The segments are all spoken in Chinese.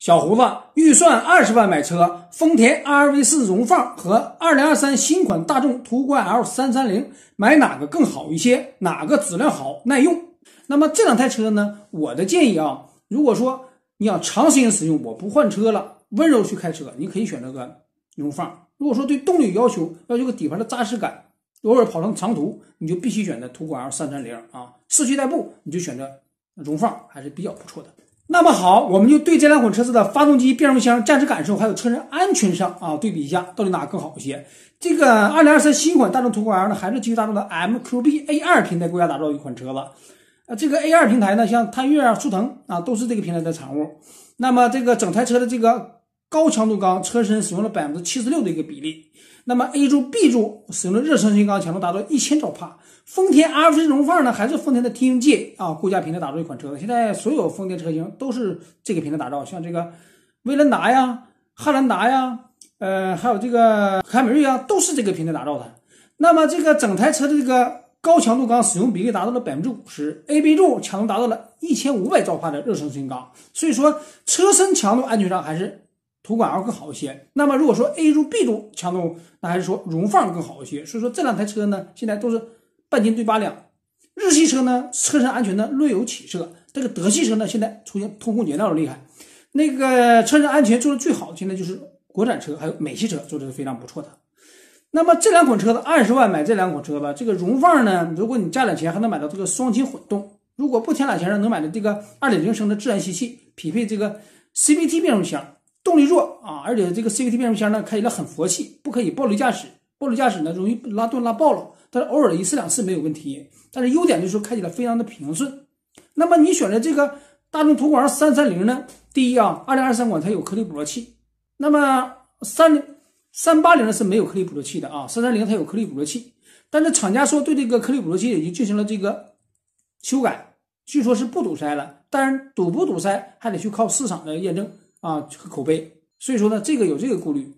小胡子预算二十万买车，丰田 RV 四荣放和二零二三新款大众途观 L 三三零，买哪个更好一些？哪个质量好、耐用？那么这两台车呢？我的建议啊，如果说你想长时间使用，我不换车了，温柔去开车，你可以选择个荣放。如果说对动力要求，要求个底盘的扎实感，偶尔跑上长途，你就必须选择途观 L 三三零啊。市区代步，你就选择荣放，还是比较不错的。那么好，我们就对这两款车子的发动机、变速箱、驾驶感受，还有车身安全上啊，对比一下，到底哪个更好一些？这个二零二三新款大众途观 L 呢，还是基于大众的 MQB A 二平台国家打造的一款车子。啊，这个 A 二平台呢，像探岳啊、速腾啊，都是这个平台的产物。那么这个整台车的这个高强度钢车身使用了百分之七十六的一个比例。那么 A 柱、B 柱使用的热成型钢，强度达到一千兆帕。丰田 RV 荣放呢，还是丰田的 TNG 啊，国家平台打造一款车。现在所有丰田车型都是这个平台打造，像这个威兰达呀、汉兰达呀，呃，还有这个凯美瑞啊，都是这个平台打造的。那么这个整台车的这个高强度钢使用比例达到了百分之五十，A、B 柱强度达到了一千五百兆帕的热成型钢，所以说车身强度安全上还是。途观 L 更好一些。那么如果说 A 柱、B 柱强度，那还是说荣放更好一些。所以说这两台车呢，现在都是半斤对八两。日系车呢，车身安全呢略有起色。这个德系车呢，现在出现偷工减料的厉害。那个车身安全做的最好的，现在就是国产车，还有美系车做的是非常不错的。那么这两款车子二十万买这两款车吧，这个荣放呢，如果你加点钱还能买到这个双擎混动。如果不添俩钱呢，能买到这个二点零升的自然吸气，匹配这个 CVT 变速箱。动力弱啊，而且这个 CVT 变速箱呢开起来很佛气，不可以暴力驾驶。暴力驾驶呢容易拉顿拉爆了，但是偶尔一次两次没有问题。但是优点就是说开起来非常的平顺。那么你选择这个大众途观三三零呢？第一啊，二零二三款它有颗粒捕捉器。那么三三八零呢是没有颗粒捕捉器的啊，三三零它有颗粒捕捉器。但是厂家说对这个颗粒捕捉器已经进行了这个修改，据说是不堵塞了。但是堵不堵塞还得去靠市场的验证。啊，和口碑，所以说呢，这个有这个顾虑。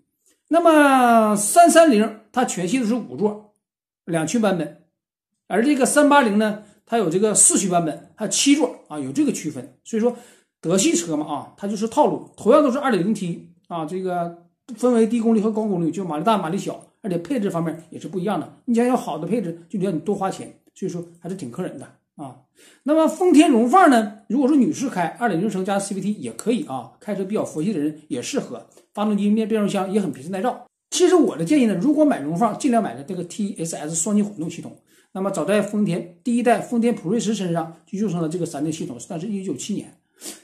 那么三三零它全系都是五座两驱版本，而这个三八零呢，它有这个四驱版本，还有七座啊，有这个区分。所以说德系车嘛啊，它就是套路，同样都是二点零 T 啊，这个分为低功率和高功率，就马力大马力小，而且配置方面也是不一样的。你想要好的配置，就得你多花钱，所以说还是挺坑人的。啊，那么丰田荣放呢？如果说女士开二点零升加 CVT 也可以啊，开车比较佛系的人也适合。发动机、面变速箱也很皮实耐造。其实我的建议呢，如果买荣放，尽量买的这个 TSS 双擎混动系统。那么早在丰田第一代丰田普锐斯身上就用上了这个三电系统，但是一九九七年。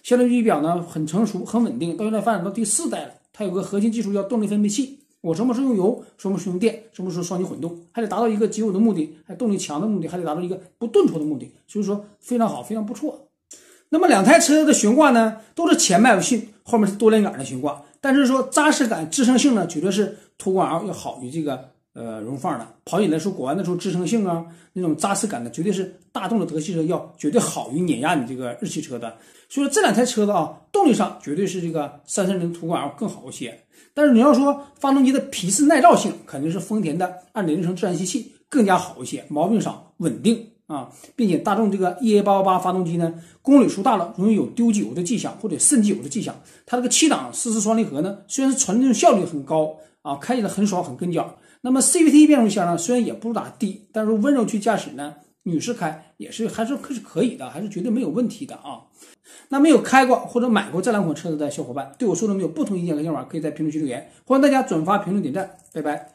相对仪表呢很成熟、很稳定，到现在发展到第四代了。它有个核心技术叫动力分配器。我什么时候用油，什么时候用电，什么时候双擎混动，还得达到一个节油的目的，还动力强的目的，还得达到一个不顿挫的目的，所以说非常好，非常不错。那么两台车的悬挂呢，都是前麦弗逊，后面是多连杆的悬挂，但是说扎实感、支撑性呢，绝对是途观 L 要好于这个呃荣放的。跑起来说，拐弯的时候支撑性啊，那种扎实感呢，绝对是大众的德系车要绝对好于碾压你这个日系车的。所以说这两台车子啊，动力上绝对是这个三三零途观 L 更好一些。但是你要说发动机的皮实耐造性，肯定是丰田的二点零升自然吸气更加好一些，毛病少，稳定啊，并且大众这个 EA 八八八发动机呢，公里数大了容易有丢机油的迹象或者渗机油的迹象。它这个七档四驱双离合呢，虽然是传动效率很高啊，开起来很爽很跟脚。那么 CVT 变速箱呢，虽然也不咋地，但是温柔去驾驶呢。女士开也是还是可是可以的，还是绝对没有问题的啊。那没有开过或者买过这两款车子的小伙伴，对我说的没有不同意见和想法，可以在评论区留言。欢迎大家转发、评论、点赞，拜拜。